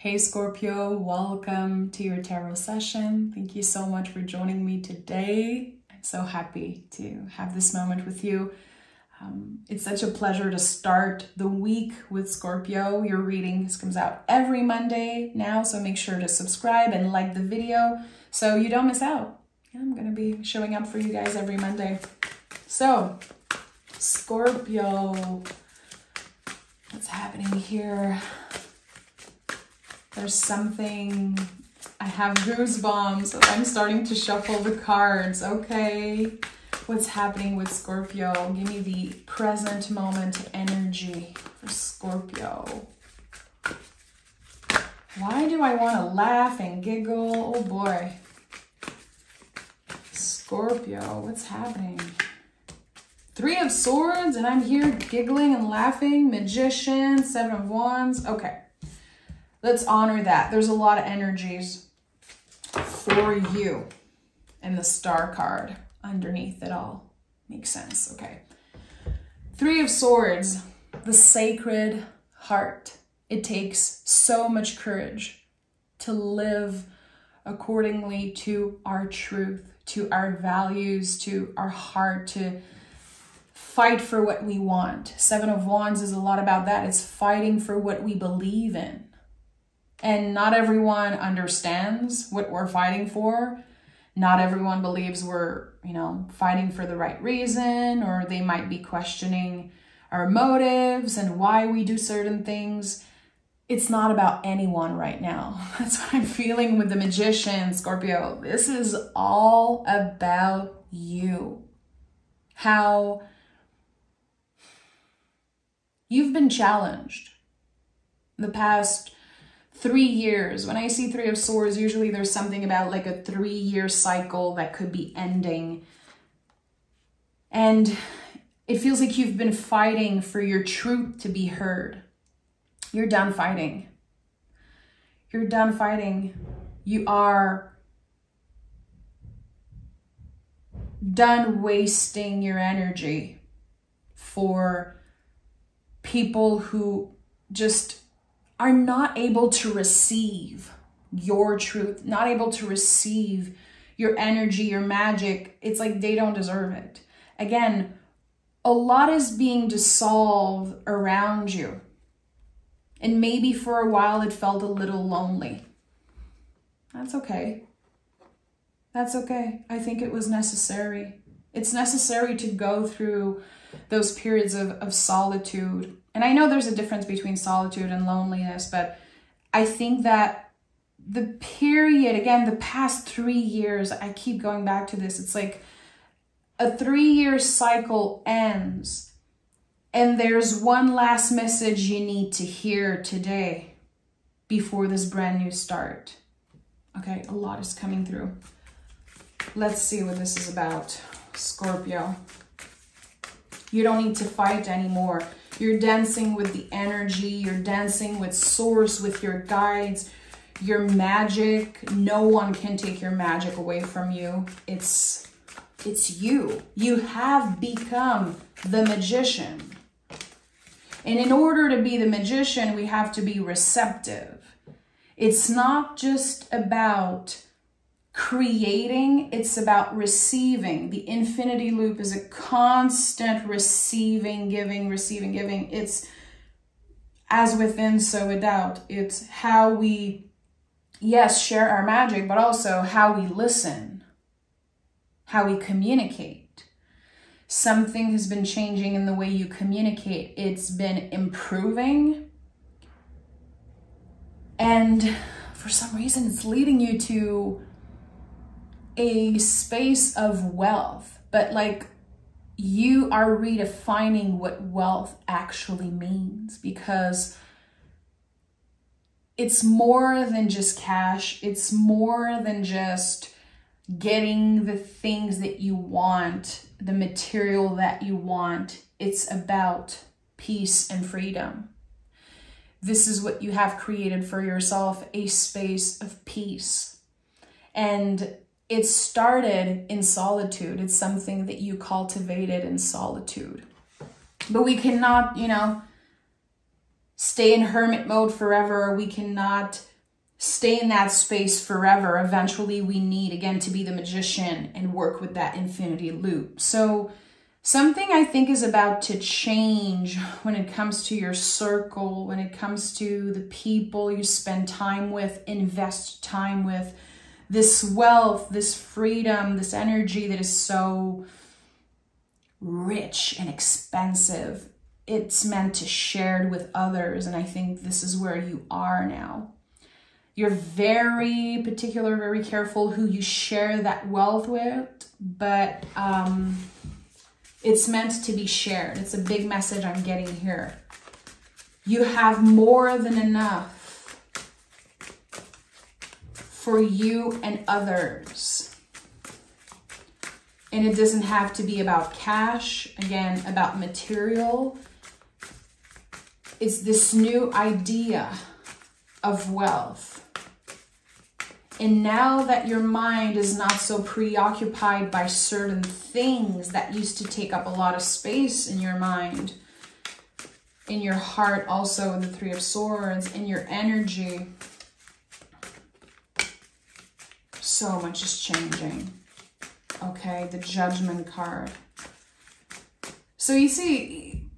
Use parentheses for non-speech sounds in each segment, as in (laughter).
Hey Scorpio, welcome to your tarot session. Thank you so much for joining me today. I'm so happy to have this moment with you. Um, it's such a pleasure to start the week with Scorpio. Your reading comes out every Monday now, so make sure to subscribe and like the video so you don't miss out. I'm going to be showing up for you guys every Monday. So, Scorpio, what's happening here? There's something, I have goosebumps. I'm starting to shuffle the cards. Okay, what's happening with Scorpio? Give me the present moment energy for Scorpio. Why do I want to laugh and giggle? Oh boy. Scorpio, what's happening? Three of Swords, and I'm here giggling and laughing. Magician, Seven of Wands. Okay. Let's honor that. There's a lot of energies for you and the star card underneath it all. Makes sense. Okay. Three of Swords, the sacred heart. It takes so much courage to live accordingly to our truth, to our values, to our heart, to fight for what we want. Seven of Wands is a lot about that. It's fighting for what we believe in. And not everyone understands what we're fighting for. Not everyone believes we're, you know, fighting for the right reason, or they might be questioning our motives and why we do certain things. It's not about anyone right now. (laughs) That's what I'm feeling with the magician, Scorpio. This is all about you. How you've been challenged the past three years. When I see Three of Swords, usually there's something about like a three year cycle that could be ending. And it feels like you've been fighting for your truth to be heard. You're done fighting. You're done fighting. You are done wasting your energy for people who just are not able to receive your truth, not able to receive your energy, your magic. It's like they don't deserve it. Again, a lot is being dissolved around you. And maybe for a while it felt a little lonely. That's okay. That's okay. I think it was necessary. It's necessary to go through those periods of, of solitude and I know there's a difference between solitude and loneliness, but I think that the period, again, the past three years, I keep going back to this. It's like a three year cycle ends, and there's one last message you need to hear today before this brand new start. Okay, a lot is coming through. Let's see what this is about, Scorpio. You don't need to fight anymore. You're dancing with the energy. You're dancing with source, with your guides, your magic. No one can take your magic away from you. It's, it's you. You have become the magician. And in order to be the magician, we have to be receptive. It's not just about creating, it's about receiving. The infinity loop is a constant receiving, giving, receiving, giving. It's as within, so without. It's how we, yes, share our magic, but also how we listen, how we communicate. Something has been changing in the way you communicate. It's been improving. And for some reason, it's leading you to a space of wealth, but like you are redefining what wealth actually means because it's more than just cash, it's more than just getting the things that you want, the material that you want. It's about peace and freedom. This is what you have created for yourself a space of peace. And it started in solitude. It's something that you cultivated in solitude. But we cannot, you know, stay in hermit mode forever. We cannot stay in that space forever. Eventually, we need, again, to be the magician and work with that infinity loop. So, something I think is about to change when it comes to your circle, when it comes to the people you spend time with, invest time with, this wealth, this freedom, this energy that is so rich and expensive. It's meant to shared with others. And I think this is where you are now. You're very particular, very careful who you share that wealth with, but um, it's meant to be shared. It's a big message I'm getting here. You have more than enough for you and others. And it doesn't have to be about cash, again, about material. It's this new idea of wealth. And now that your mind is not so preoccupied by certain things that used to take up a lot of space in your mind, in your heart, also in the Three of Swords, in your energy, so much is changing. Okay, the Judgment card. So you see,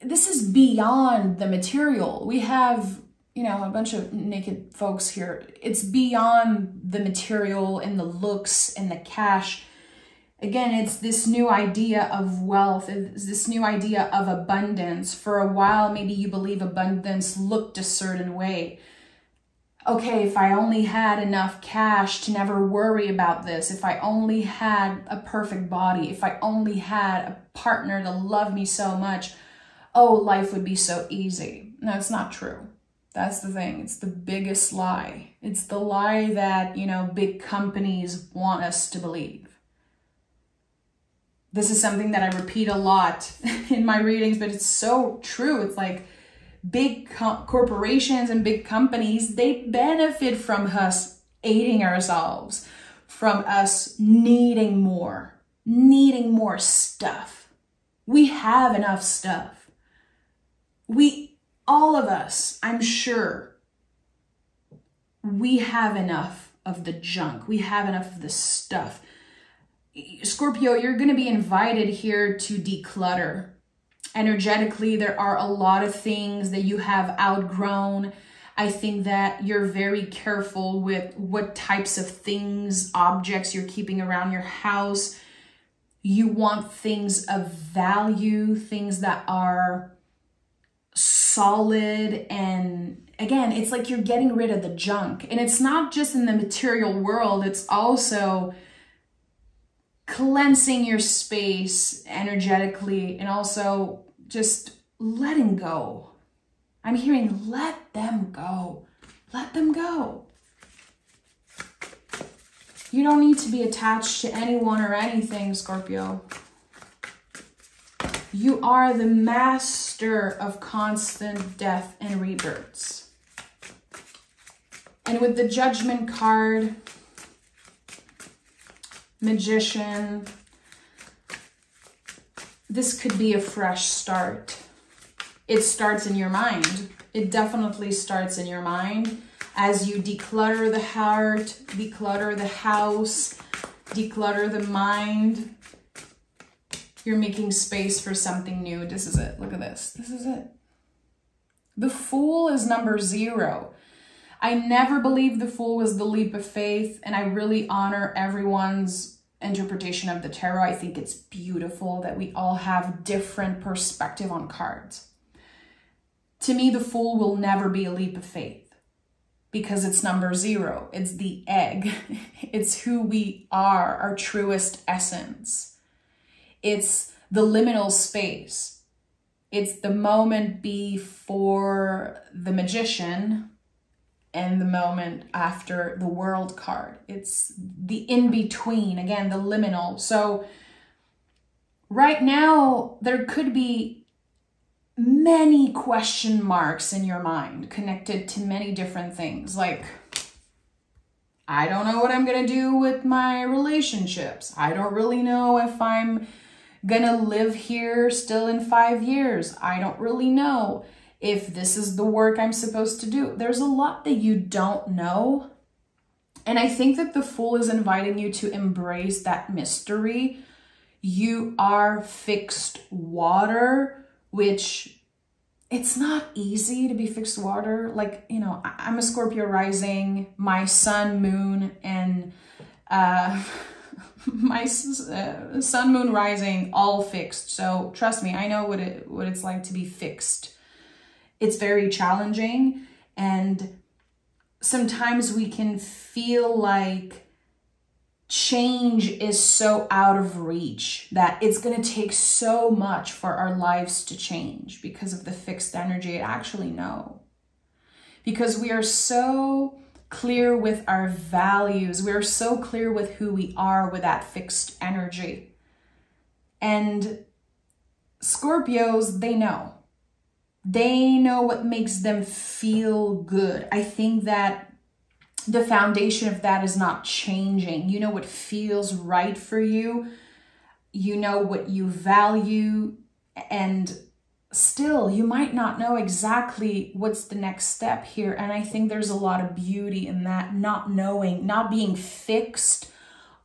this is beyond the material. We have you know, a bunch of naked folks here. It's beyond the material and the looks and the cash. Again, it's this new idea of wealth, it's this new idea of abundance. For a while, maybe you believe abundance looked a certain way. Okay, if I only had enough cash to never worry about this, if I only had a perfect body, if I only had a partner to love me so much, oh, life would be so easy. No, it's not true that's the thing. It's the biggest lie. It's the lie that, you know, big companies want us to believe. This is something that I repeat a lot (laughs) in my readings, but it's so true. It's like big co corporations and big companies, they benefit from us aiding ourselves, from us needing more, needing more stuff. We have enough stuff. We all of us, I'm sure, we have enough of the junk. We have enough of the stuff. Scorpio, you're going to be invited here to declutter. Energetically, there are a lot of things that you have outgrown. I think that you're very careful with what types of things, objects you're keeping around your house. You want things of value, things that are solid and again it's like you're getting rid of the junk and it's not just in the material world it's also cleansing your space energetically and also just letting go. I'm hearing let them go. Let them go. You don't need to be attached to anyone or anything scorpio. You are the master of constant death and rebirths. And with the judgment card, magician, this could be a fresh start. It starts in your mind. It definitely starts in your mind as you declutter the heart, declutter the house, declutter the mind, you're making space for something new. This is it. Look at this. This is it. The Fool is number zero. I never believed the Fool was the leap of faith, and I really honor everyone's interpretation of the tarot. I think it's beautiful that we all have different perspective on cards. To me, the Fool will never be a leap of faith because it's number zero. It's the egg. (laughs) it's who we are, our truest essence. It's the liminal space. It's the moment before the magician and the moment after the world card. It's the in between, again, the liminal. So, right now, there could be many question marks in your mind connected to many different things. Like, I don't know what I'm going to do with my relationships. I don't really know if I'm gonna live here still in five years? I don't really know. If this is the work I'm supposed to do. There's a lot that you don't know. And I think that the Fool is inviting you to embrace that mystery. You are fixed water, which it's not easy to be fixed water. Like, you know, I'm a Scorpio rising, my sun, moon, and uh, (laughs) my uh, sun, moon, rising, all fixed. So trust me, I know what it what it's like to be fixed. It's very challenging, and sometimes we can feel like change is so out of reach that it's going to take so much for our lives to change because of the fixed energy. Actually, no. Because we are so clear with our values, we're so clear with who we are with that fixed energy. And Scorpios, they know. They know what makes them feel good. I think that the foundation of that is not changing. You know what feels right for you. You know what you value and still you might not know exactly what's the next step here and I think there's a lot of beauty in that not knowing, not being fixed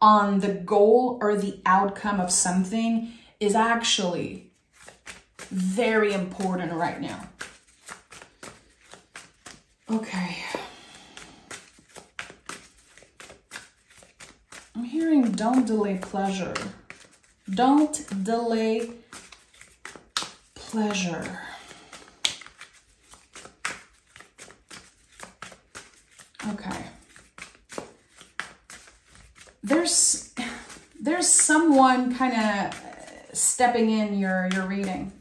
on the goal or the outcome of something is actually very important right now. Okay. I'm hearing don't delay pleasure. Don't delay pleasure. Okay. There's there's someone kind of stepping in your your reading.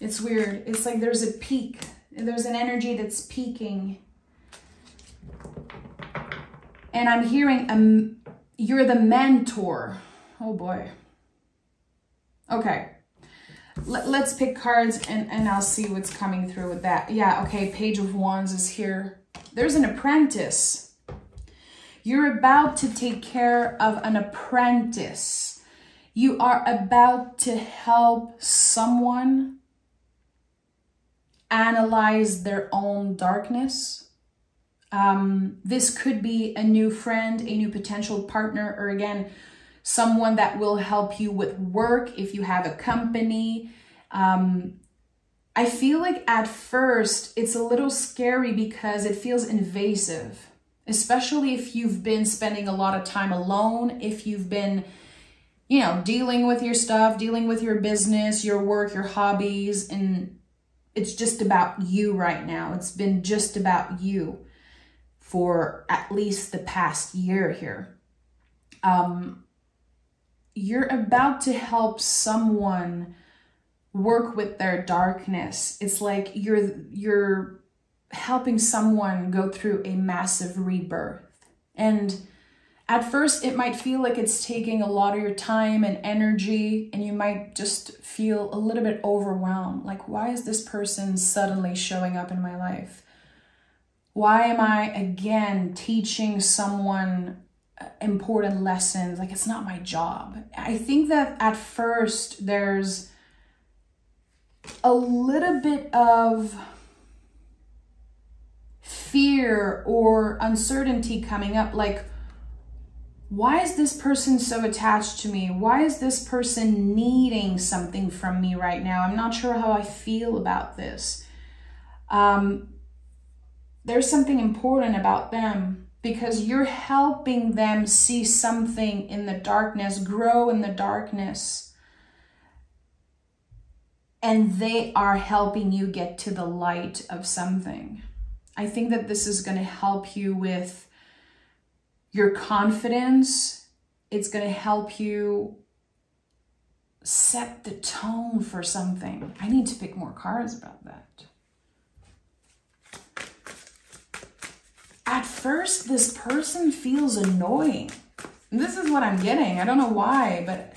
It's weird. It's like there's a peak. There's an energy that's peaking. And I'm hearing a you're the mentor. Oh boy. Okay. Let, let's pick cards and, and I'll see what's coming through with that. Yeah, okay, Page of Wands is here. There's an apprentice. You're about to take care of an apprentice. You are about to help someone analyze their own darkness um, this could be a new friend, a new potential partner, or again, someone that will help you with work if you have a company. Um, I feel like at first it's a little scary because it feels invasive, especially if you've been spending a lot of time alone, if you've been, you know, dealing with your stuff, dealing with your business, your work, your hobbies, and it's just about you right now. It's been just about you for at least the past year here. Um, you're about to help someone work with their darkness. It's like you're you're helping someone go through a massive rebirth. And at first it might feel like it's taking a lot of your time and energy and you might just feel a little bit overwhelmed. Like why is this person suddenly showing up in my life? Why am I again teaching someone uh, important lessons? Like it's not my job. I think that at first there's a little bit of fear or uncertainty coming up like why is this person so attached to me? Why is this person needing something from me right now? I'm not sure how I feel about this. Um, there's something important about them because you're helping them see something in the darkness, grow in the darkness. And they are helping you get to the light of something. I think that this is going to help you with your confidence. It's going to help you set the tone for something. I need to pick more cards about that. at first this person feels annoying. This is what I'm getting. I don't know why, but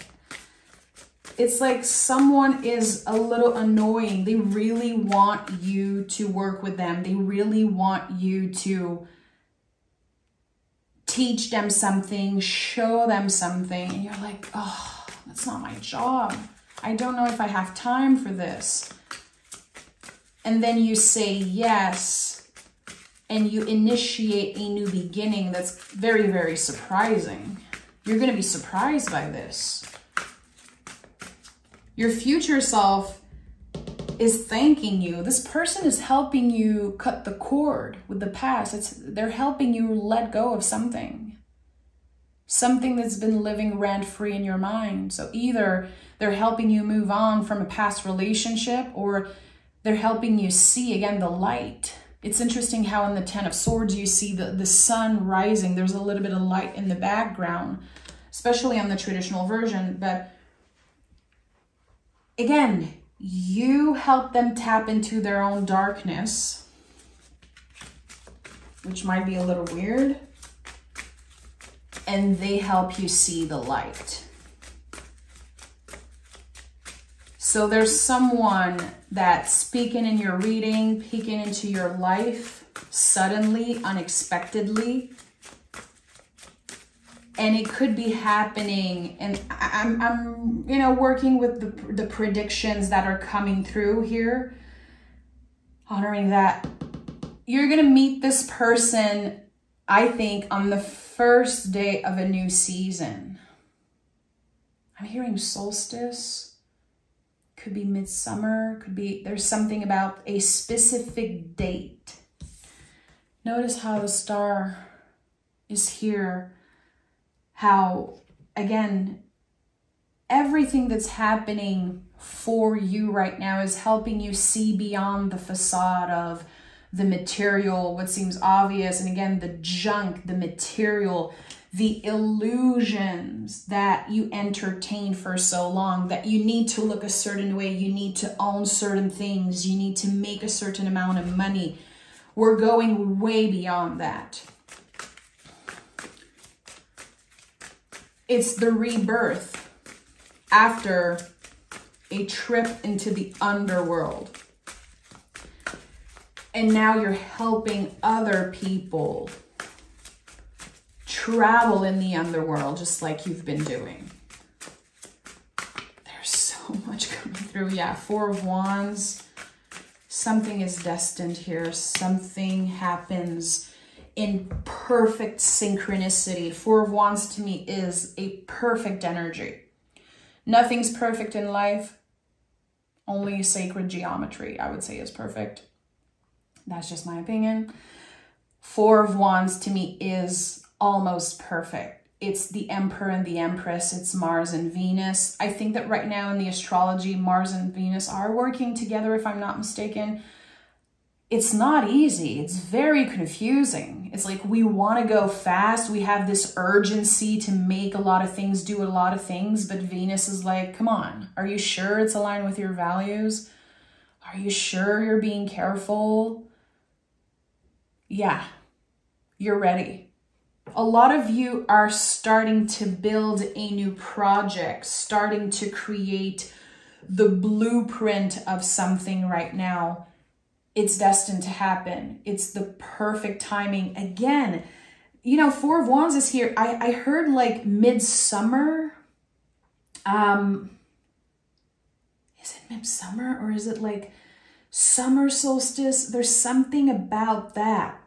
it's like someone is a little annoying. They really want you to work with them. They really want you to teach them something, show them something. And you're like, oh, that's not my job. I don't know if I have time for this. and then you say yes and you initiate a new beginning that's very, very surprising. You're going to be surprised by this. Your future self is thanking you. This person is helping you cut the cord with the past. It's they're helping you let go of something. Something that's been living rent free in your mind. So either they're helping you move on from a past relationship or they're helping you see again the light. It's interesting how in the 10 of swords you see the, the sun rising. There's a little bit of light in the background, especially on the traditional version. But again, you help them tap into their own darkness, which might be a little weird. And they help you see the light. So there's someone that's speaking in your reading, peeking into your life suddenly, unexpectedly. And it could be happening. And I'm, I'm you know, working with the, the predictions that are coming through here, honoring that you're to meet this person, I think, on the first day of a new season. I'm hearing solstice could be midsummer, could be, there's something about a specific date. Notice how the star is here, how, again, everything that's happening for you right now is helping you see beyond the facade of the material, what seems obvious, and again, the junk, the material the illusions that you entertain for so long that you need to look a certain way, you need to own certain things, you need to make a certain amount of money. We're going way beyond that. It's the rebirth after a trip into the underworld. And now you're helping other people travel in the underworld just like you've been doing. There's so (laughs) much coming through. Yeah, Four of Wands. Something is destined here. Something happens in perfect synchronicity. Four of Wands to me is a perfect energy. Nothing's perfect in life. Only sacred geometry, I would say, is perfect. That's just my opinion. Four of Wands to me is almost perfect. It's the Emperor and the Empress, it's Mars and Venus. I think that right now in the astrology, Mars and Venus are working together, if I'm not mistaken. It's not easy. It's very confusing. It's like we want to go fast. We have this urgency to make a lot of things, do a lot of things, but Venus is like, come on, are you sure it's aligned with your values? Are you sure you're being careful? Yeah, you're ready a lot of you are starting to build a new project, starting to create the blueprint of something right now. It's destined to happen. It's the perfect timing. Again, you know, Four of Wands is here. I, I heard like midsummer. Um, is it midsummer or is it like summer solstice? There's something about that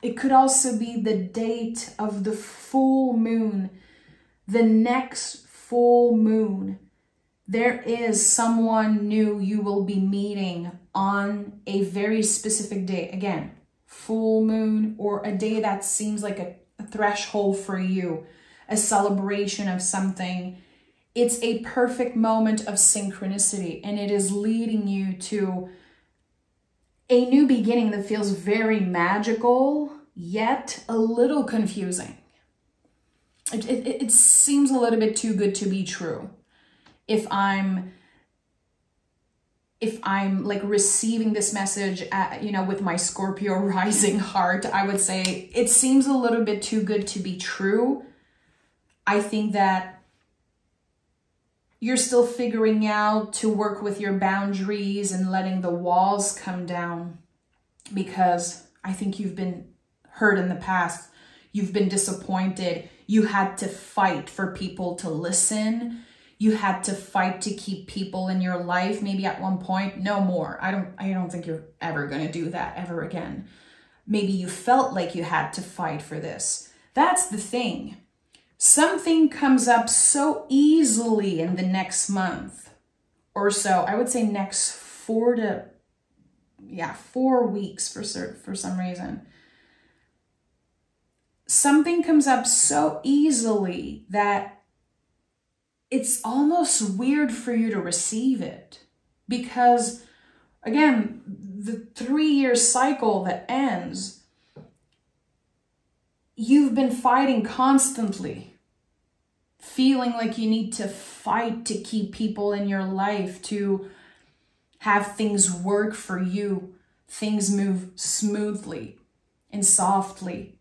it could also be the date of the full moon, the next full moon. There is someone new you will be meeting on a very specific day. Again, full moon or a day that seems like a, a threshold for you, a celebration of something. It's a perfect moment of synchronicity and it is leading you to a new beginning that feels very magical, yet a little confusing. It, it, it seems a little bit too good to be true. If I'm if I'm like receiving this message, at, you know, with my Scorpio (laughs) rising heart, I would say it seems a little bit too good to be true. I think that you're still figuring out to work with your boundaries and letting the walls come down because I think you've been hurt in the past. You've been disappointed. You had to fight for people to listen. You had to fight to keep people in your life maybe at one point. No more. I don't i don't think you're ever going to do that ever again. Maybe you felt like you had to fight for this. That's the thing. Something comes up so easily in the next month or so. I would say next 4 to yeah 4 weeks for for some reason. Something comes up so easily that it's almost weird for you to receive it because again the three year cycle that ends you've been fighting constantly feeling like you need to fight to keep people in your life to have things work for you things move smoothly and softly.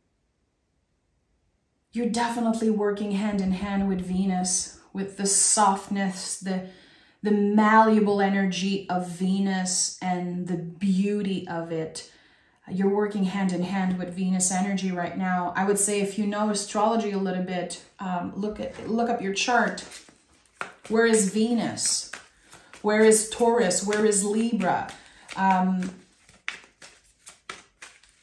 You're definitely working hand in hand with venus with the softness, the the malleable energy of Venus and the beauty of it. You're working hand in hand with Venus energy right now. I would say if you know astrology a little bit, um, look at look up your chart. Where is Venus? Where is Taurus? Where is Libra? Um,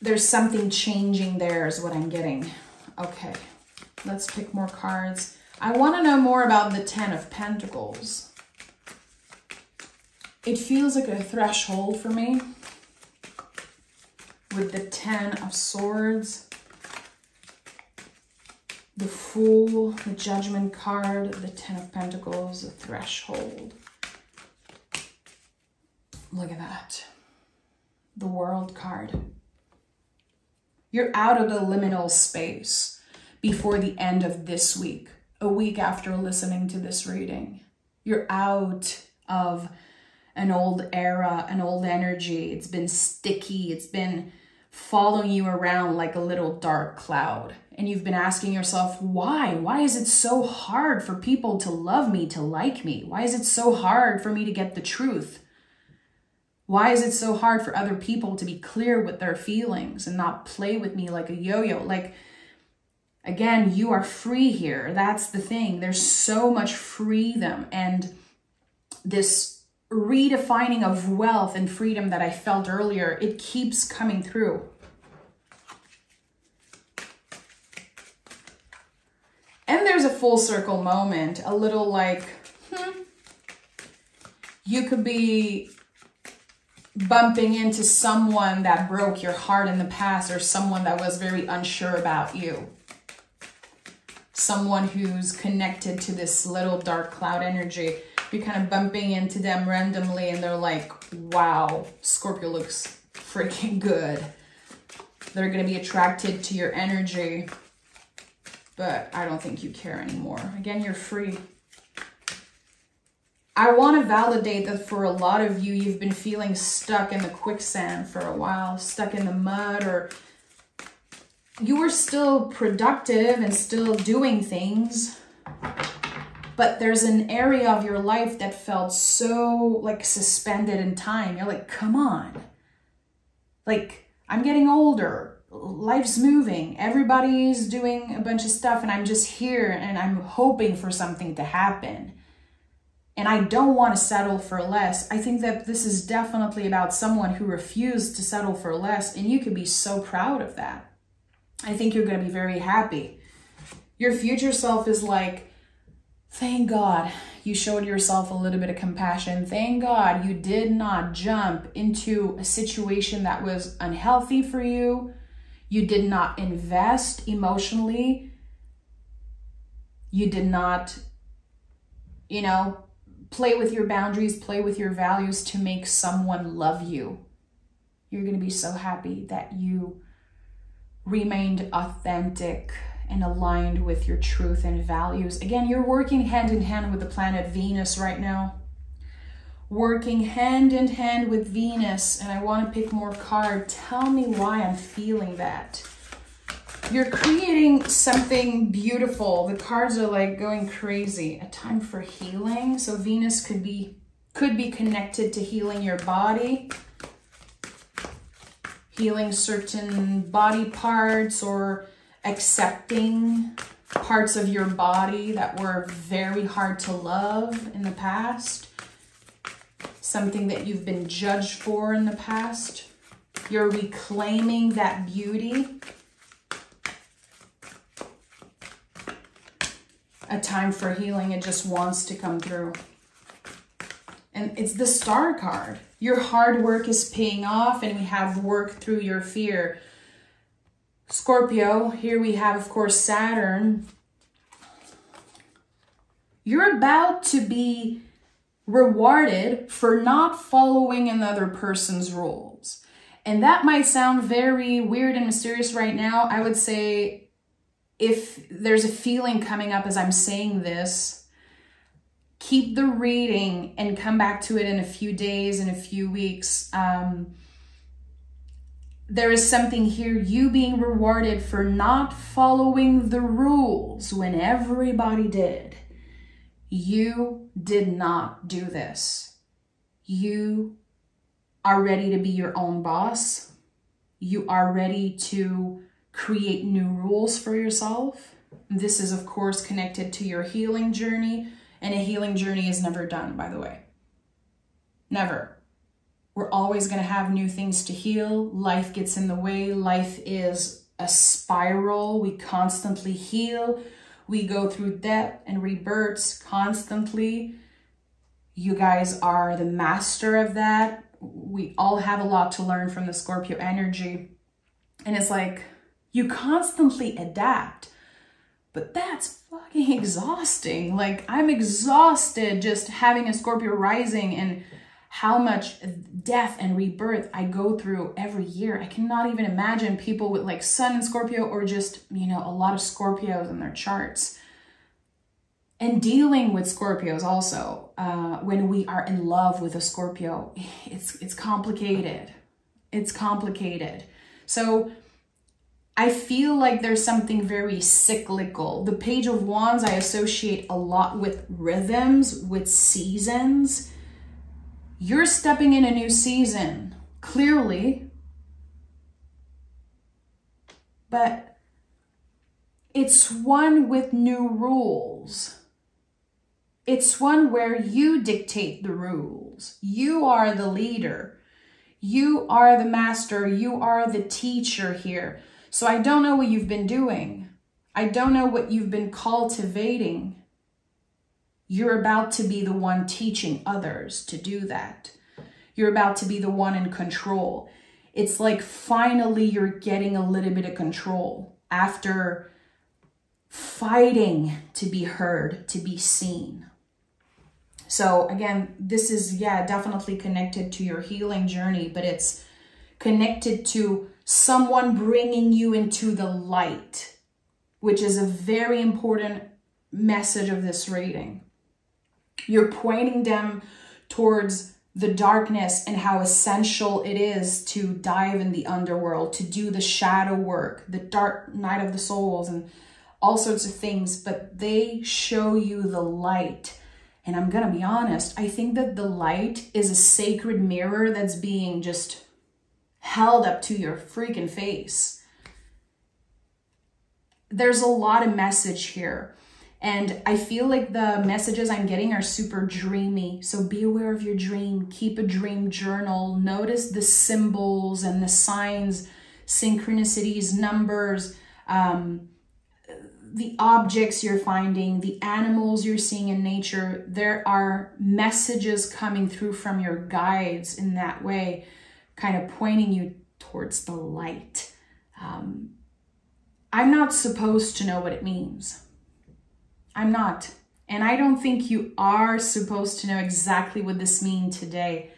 there's something changing there is what I'm getting. Okay, let's pick more cards. I want to know more about the Ten of Pentacles. It feels like a threshold for me with the Ten of Swords, the Fool, the Judgment card, the Ten of Pentacles, the Threshold. Look at that. The World card. You're out of the liminal space before the end of this week a week after listening to this reading. You're out of an old era, an old energy. It's been sticky. It's been following you around like a little dark cloud. And you've been asking yourself, why? Why is it so hard for people to love me, to like me? Why is it so hard for me to get the truth? Why is it so hard for other people to be clear with their feelings and not play with me like a yo yo? Like, Again, you are free here. That's the thing. There's so much freedom and this redefining of wealth and freedom that I felt earlier, it keeps coming through. And there's a full circle moment, a little like, hmm, you could be bumping into someone that broke your heart in the past or someone that was very unsure about you someone who's connected to this little dark cloud energy. You're kind of bumping into them randomly and they're like, wow, Scorpio looks freaking good. They're going to be attracted to your energy, but I don't think you care anymore. Again, you're free. I want to validate that for a lot of you, you've been feeling stuck in the quicksand for a while, stuck in the mud or you were still productive and still doing things, but there's an area of your life that felt so like suspended in time. You're like, come on. Like, I'm getting older. Life's moving. Everybody's doing a bunch of stuff, and I'm just here and I'm hoping for something to happen. And I don't want to settle for less. I think that this is definitely about someone who refused to settle for less, and you could be so proud of that. I think you're going to be very happy. Your future self is like, thank God you showed yourself a little bit of compassion. Thank God you did not jump into a situation that was unhealthy for you. You did not invest emotionally. You did not, you know, play with your boundaries, play with your values to make someone love you. You're going to be so happy that you remained authentic and aligned with your truth and values. Again, you're working hand in hand with the planet Venus right now. Working hand in hand with Venus, and I want to pick more card. Tell me why I'm feeling that. You're creating something beautiful. The cards are like going crazy. A time for healing. So Venus could be could be connected to healing your body healing certain body parts or accepting parts of your body that were very hard to love in the past, something that you've been judged for in the past. You're reclaiming that beauty. A time for healing, it just wants to come through. And it's the star card. Your hard work is paying off and we have worked through your fear. Scorpio, here we have, of course, Saturn. You're about to be rewarded for not following another person's rules. And that might sound very weird and mysterious right now. I would say if there's a feeling coming up as I'm saying this, keep the reading and come back to it in a few days, in a few weeks. Um, there is something here, you being rewarded for not following the rules when everybody did. You did not do this. You are ready to be your own boss. You are ready to create new rules for yourself. This is, of course, connected to your healing journey, and a healing journey is never done, by the way. Never. We're always going to have new things to heal. Life gets in the way. Life is a spiral. We constantly heal. We go through death and rebirths constantly. You guys are the master of that. We all have a lot to learn from the Scorpio energy. And it's like you constantly adapt. But that's exhausting. Like I'm exhausted just having a Scorpio rising and how much death and rebirth I go through every year. I cannot even imagine people with like Sun and Scorpio or just, you know, a lot of Scorpios in their charts. And dealing with Scorpios also, uh, when we are in love with a Scorpio, it's, it's complicated. It's complicated. So I feel like there's something very cyclical. The Page of Wands I associate a lot with rhythms, with seasons, you're stepping in a new season, clearly. But it's one with new rules. It's one where you dictate the rules. You are the leader. You are the master. You are the teacher here. So I don't know what you've been doing. I don't know what you've been cultivating. You're about to be the one teaching others to do that. You're about to be the one in control. It's like finally you're getting a little bit of control after fighting to be heard, to be seen. So again, this is, yeah, definitely connected to your healing journey, but it's connected to someone bringing you into the light, which is a very important message of this reading. You're pointing them towards the darkness and how essential it is to dive in the underworld, to do the shadow work, the dark night of the souls, and all sorts of things. But they show you the light. And I'm going to be honest, I think that the light is a sacred mirror that's being just held up to your freaking face. There's a lot of message here. And I feel like the messages I'm getting are super dreamy. So be aware of your dream. Keep a dream journal. Notice the symbols and the signs, synchronicities, numbers, um, the objects you're finding, the animals you're seeing in nature. There are messages coming through from your guides in that way, kind of pointing you towards the light. Um, I'm not supposed to know what it means. I'm not. And I don't think you are supposed to know exactly what this means today.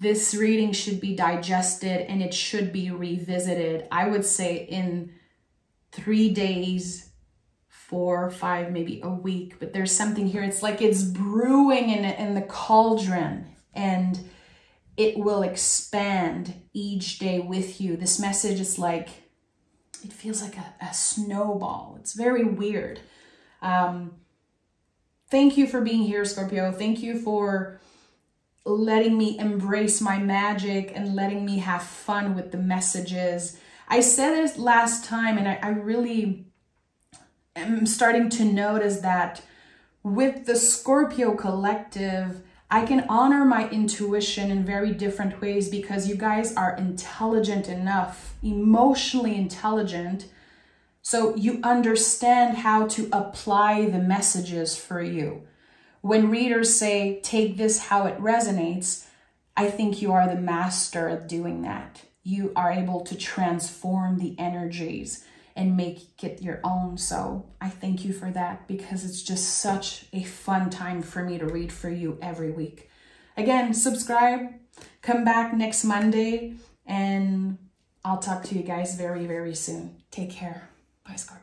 This reading should be digested and it should be revisited. I would say in three days, four, five, maybe a week. But there's something here. It's like it's brewing in, in the cauldron and it will expand each day with you. This message is like, it feels like a, a snowball. It's very weird. Um, thank you for being here, Scorpio. Thank you for letting me embrace my magic and letting me have fun with the messages. I said this last time and I, I really, am starting to notice that with the Scorpio collective, I can honor my intuition in very different ways because you guys are intelligent enough, emotionally intelligent, so you understand how to apply the messages for you. When readers say, take this how it resonates, I think you are the master at doing that. You are able to transform the energies and make it your own. So I thank you for that because it's just such a fun time for me to read for you every week. Again, subscribe, come back next Monday, and I'll talk to you guys very, very soon. Take care. Bye, Scorpio.